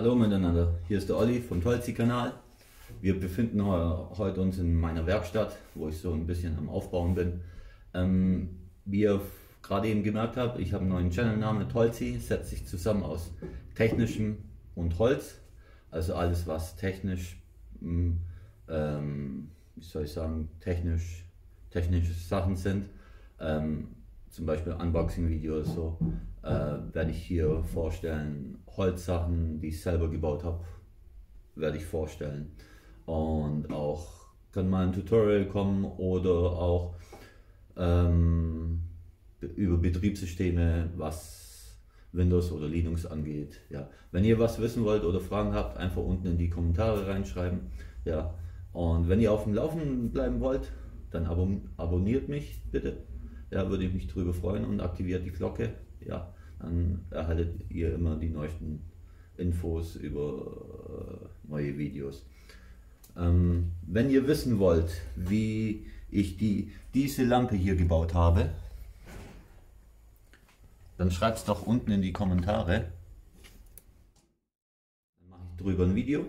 Hallo miteinander, hier ist der Olli vom Tolzi-Kanal. Wir befinden heute uns in meiner Werkstatt, wo ich so ein bisschen am Aufbauen bin. Ähm, wie ihr gerade eben gemerkt habt, ich habe einen neuen Channelnamen, Tolzi, setzt sich zusammen aus technischem und Holz. Also alles, was technisch, hm, ähm, wie soll ich sagen, technisch, technische Sachen sind. Ähm, zum Beispiel Unboxing-Videos so, äh, werde ich hier vorstellen. Holzsachen, die ich selber gebaut habe, werde ich vorstellen. Und auch kann mal ein Tutorial kommen oder auch ähm, über Betriebssysteme, was Windows oder Linux angeht. Ja. Wenn ihr was wissen wollt oder Fragen habt, einfach unten in die Kommentare reinschreiben. Ja. Und wenn ihr auf dem Laufen bleiben wollt, dann abonniert mich bitte ja, würde ich mich darüber freuen und aktiviert die Glocke. Ja, dann erhaltet ihr immer die neuesten Infos über äh, neue Videos. Ähm, wenn ihr wissen wollt, wie ich die, diese Lampe hier gebaut habe, dann schreibt es doch unten in die Kommentare. Dann mache ich drüber ein Video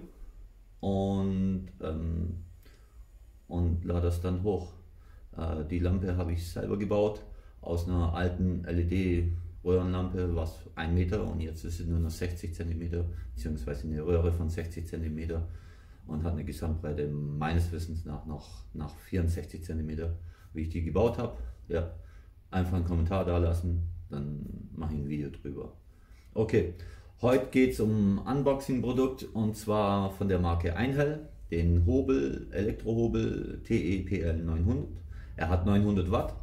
und, ähm, und lade das dann hoch. Äh, die Lampe habe ich selber gebaut aus einer alten LED-Röhrenlampe, was 1 Meter und jetzt ist sie nur noch 60 cm, beziehungsweise eine Röhre von 60 cm und hat eine Gesamtbreite meines Wissens nach noch nach 64 cm, wie ich die gebaut habe. Ja, einfach einen Kommentar da lassen, dann mache ich ein Video drüber. Okay, heute geht es um Unboxing-Produkt und zwar von der Marke Einhell, den Hobel, Elektrohobel TEPL 900. Er hat 900 Watt.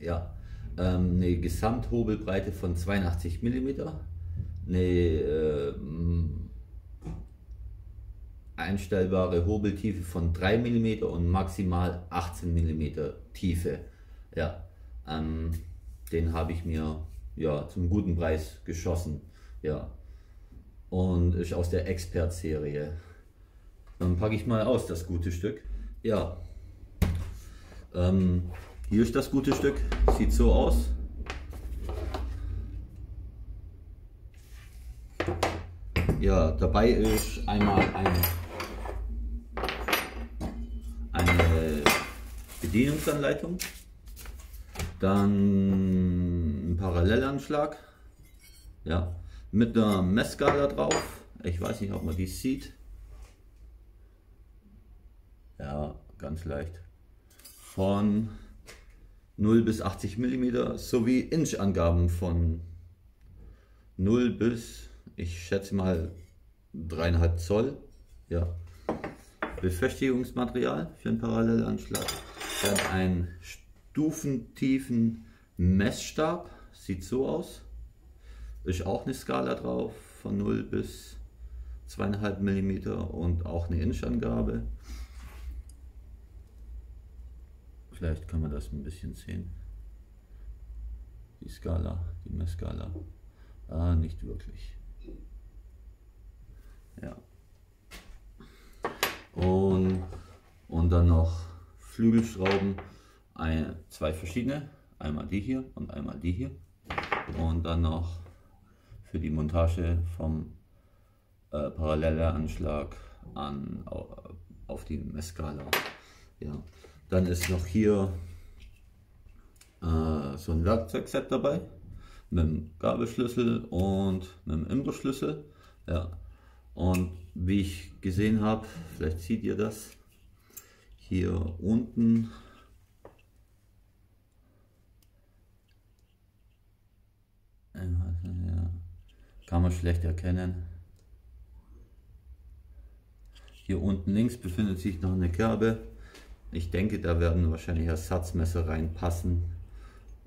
Ja. Ähm, eine Gesamthobelbreite von 82 mm. Eine äh, einstellbare Hobeltiefe von 3 mm und maximal 18 mm Tiefe. Ja. Ähm, den habe ich mir ja, zum guten Preis geschossen. Ja. Und ist aus der Expert-Serie. Dann packe ich mal aus das gute Stück. Ja, ähm, hier ist das gute Stück, sieht so aus. Ja, dabei ist einmal ein, eine Bedienungsanleitung, dann ein Parallelanschlag, ja, mit einer Messskala drauf. Ich weiß nicht, ob man die sieht. Ja, ganz leicht von 0 bis 80 mm sowie Inch-Angaben von 0 bis, ich schätze mal, 3,5 Zoll. Ja. Befestigungsmaterial für einen Parallelanschlag. Dann ein stufentiefen Messstab, sieht so aus. Ist auch eine Skala drauf von 0 bis 2,5 mm und auch eine Inch-Angabe. Vielleicht kann man das ein bisschen sehen. Die Skala, die Messskala. Ah, nicht wirklich. Ja. Und, und dann noch Flügelschrauben, ein, zwei verschiedene. Einmal die hier und einmal die hier. Und dann noch für die Montage vom äh, Parallelanschlag an, auf die Messskala. Ja. Dann ist noch hier äh, so ein Werkzeugset dabei mit einem Gabelschlüssel und einem Imbusschlüssel. Ja. Und wie ich gesehen habe, vielleicht seht ihr das, hier unten kann man schlecht erkennen. Hier unten links befindet sich noch eine Kerbe. Ich denke, da werden wahrscheinlich Ersatzmesser reinpassen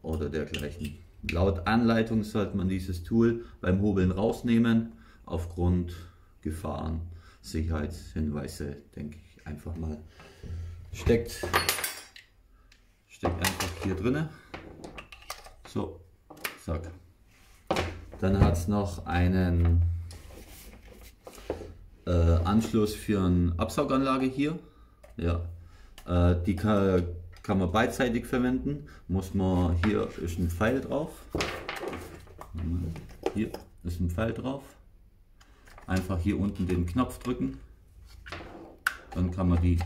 oder dergleichen. Laut Anleitung sollte man dieses Tool beim Hobeln rausnehmen, aufgrund Gefahren, Sicherheitshinweise, denke ich einfach mal. Steckt, steckt einfach hier drinne. So, zack. Dann hat es noch einen äh, Anschluss für eine Absauganlage hier. Ja, äh, die kann, kann, man beidseitig verwenden. Muss man, hier ist ein Pfeil drauf. Hier ist ein Pfeil drauf. einfach hier unten den Knopf drücken. Dann kann man die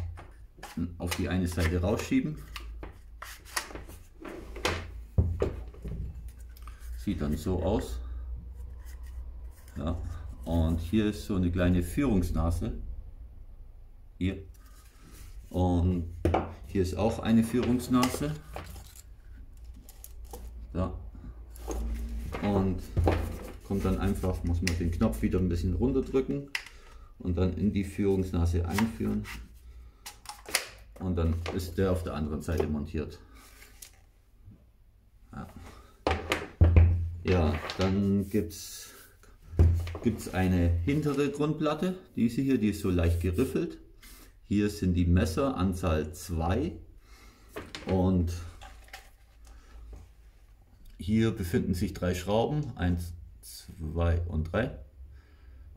auf die eine Seite rausschieben. Sieht dann so aus. Ja. Und hier ist so eine kleine Führungsnase. Hier. Und hier ist auch eine Führungsnase. Da. Und kommt dann einfach, muss man den Knopf wieder ein bisschen runterdrücken und dann in die Führungsnase einführen. Und dann ist der auf der anderen Seite montiert. Ja, ja dann gibt es eine hintere Grundplatte, diese hier, die ist so leicht geriffelt. Hier sind die Messer, Anzahl 2 und hier befinden sich drei Schrauben, 1, 2 und 3.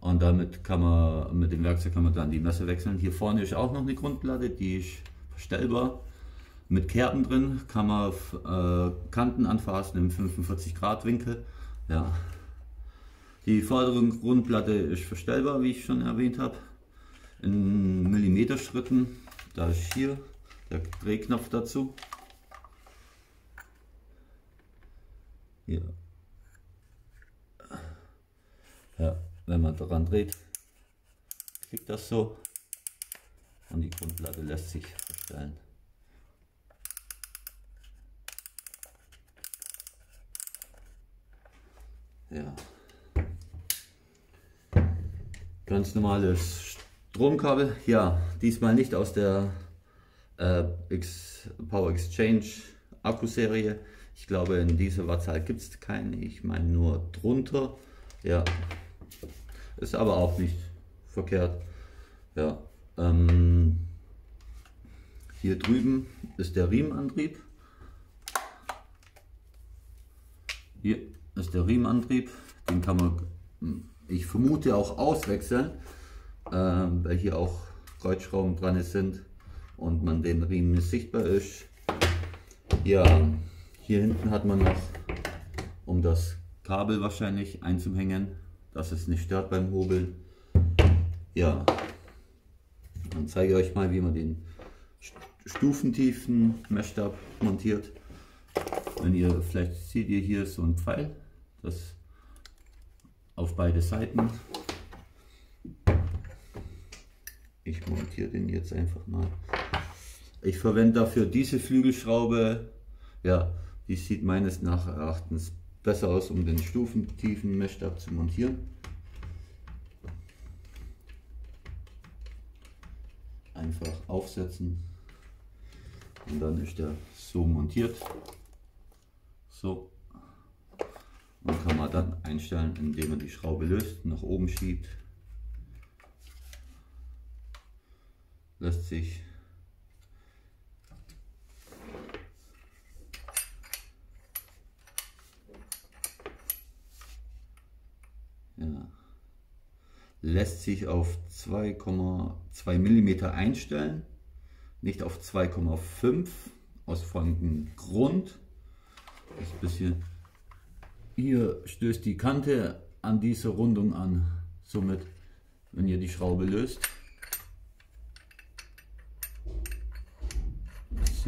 Und damit kann man, mit dem Werkzeug kann man dann die Messer wechseln. Hier vorne ist auch noch eine Grundplatte, die ist verstellbar. Mit Kerben drin kann man äh, Kanten anfassen im 45 Grad Winkel. Ja. Die vordere Grundplatte ist verstellbar, wie ich schon erwähnt habe. In Millimeterschritten. Da ist hier der Drehknopf dazu. Hier. Ja, wenn man daran dreht, klickt das so und die Grundplatte lässt sich verstellen. Ja. Ganz normales Stromkabel. Ja, diesmal nicht aus der äh, X Power Exchange Akkuserie. Ich glaube, in dieser Wattzahl gibt es keine. Ich meine nur drunter. Ja, ist aber auch nicht verkehrt. Ja, ähm, hier drüben ist der Riemenantrieb. Hier ist der Riemenantrieb. Den kann man, ich vermute, auch auswechseln, weil hier auch Kreuzschrauben dran sind und man den Riemen sichtbar ist. Ja, hier hinten hat man noch, um das Kabel wahrscheinlich einzuhängen, dass es nicht stört beim Hobeln. Ja, dann zeige ich euch mal, wie man den stufentiefen Messstab montiert. Wenn ihr vielleicht seht ihr hier so ein Pfeil, das auf beide Seiten. Ich montiere den jetzt einfach mal. Ich verwende dafür diese Flügelschraube. Ja, die sieht meines Erachtens besser aus, um den stufentiefen Messstab zu montieren. Einfach aufsetzen und dann ist der so montiert. So. Und kann man dann einstellen, indem man die Schraube löst, nach oben schiebt. Lässt sich lässt sich auf 2,2 mm einstellen, nicht auf 2,5 aus folgendem Grund. Das bisschen hier stößt die Kante an diese Rundung an. Somit, wenn ihr die Schraube löst,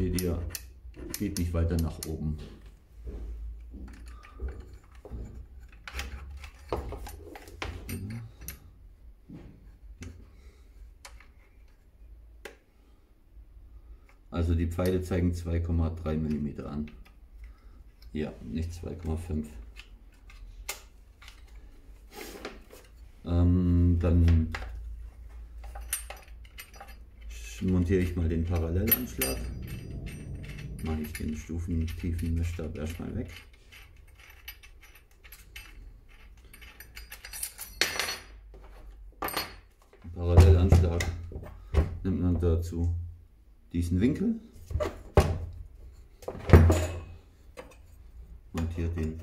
seht ihr, geht nicht weiter nach oben. Also die Pfeile zeigen 2,3 mm an. Ja, nicht 2,5. Ähm, dann montiere ich mal den Parallelanschlag. Mache ich den stufentiefen Messstab erstmal weg. Parallelanschlag nimmt man dazu diesen Winkel, montiert den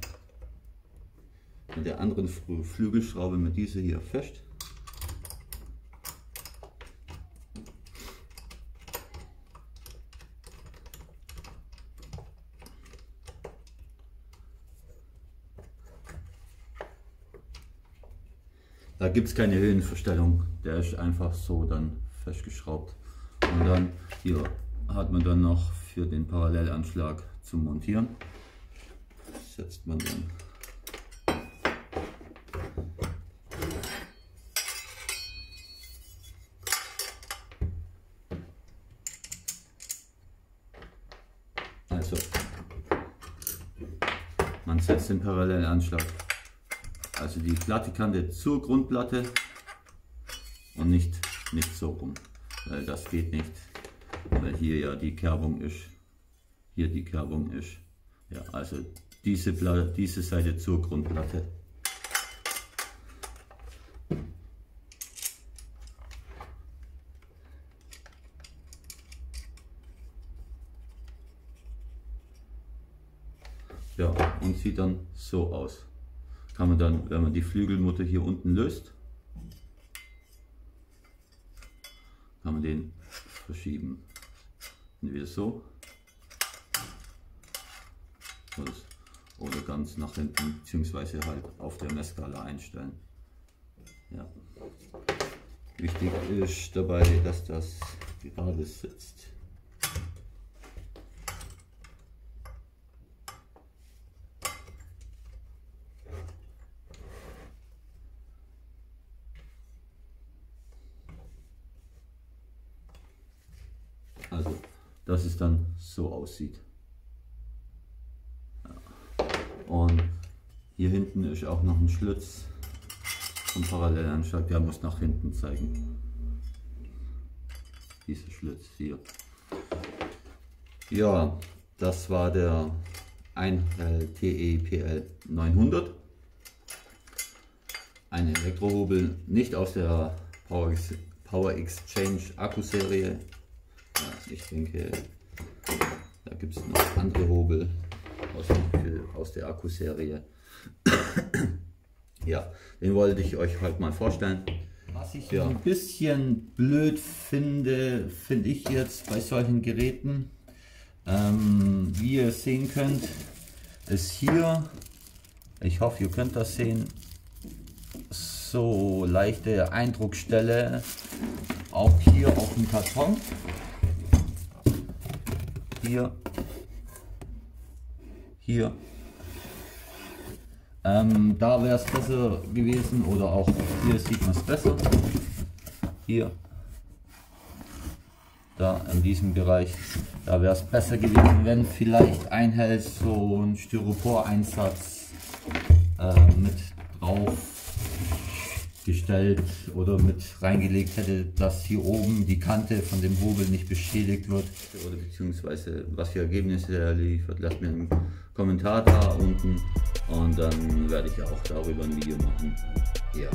mit der anderen Flügelschraube mit dieser hier fest. Da gibt es keine Höhenverstellung, der ist einfach so dann festgeschraubt. Und dann hier hat man dann noch für den Parallelanschlag zum Montieren. Setzt man dann Also, man setzt den Parallelanschlag, also die glatte Kante zur Grundplatte und nicht, nicht so rum, weil das geht nicht, weil hier ja die Kerbung ist, hier die Kerbung ist. Ja, also diese, Platte, diese Seite zur Grundplatte. Ja, und sieht dann so aus. Kann man dann, wenn man die Flügelmutter hier unten löst, kann man den verschieben. Entweder so oder ganz nach hinten, beziehungsweise halt auf der Messskala einstellen. Ja. Wichtig ist dabei, dass das gerade sitzt. Also, dass es dann so aussieht. Und hier hinten ist auch noch ein Schlitz vom Parallelanschlag, der muss nach hinten zeigen. Dieser Schlitz hier. Ja, das war der Einhell TEPL 900. Ein Elektrohobel, nicht aus der Power, Power Exchange Akkuserie, ich denke, da gibt es noch andere Hobel aus, aus der Akkuserie. ja, den wollte ich euch heute mal vorstellen. Was ich ja. ein bisschen blöd finde, finde ich jetzt bei solchen Geräten, ähm, wie ihr sehen könnt, ist hier, ich hoffe ihr könnt das sehen, so leichte Eindruckstelle auch hier auf dem Karton hier, hier. Ähm, da wäre es besser gewesen oder auch hier sieht man es besser. Hier, da in diesem Bereich, da wäre es besser gewesen, wenn vielleicht ein Hals so ein Styropor-Einsatz äh, mit drauf gestellt oder mit reingelegt hätte, dass hier oben die Kante von dem Hobel nicht beschädigt wird. Oder beziehungsweise was für Ergebnisse er liefert, lasst mir einen Kommentar da unten und dann werde ich auch darüber ein Video machen. Ja.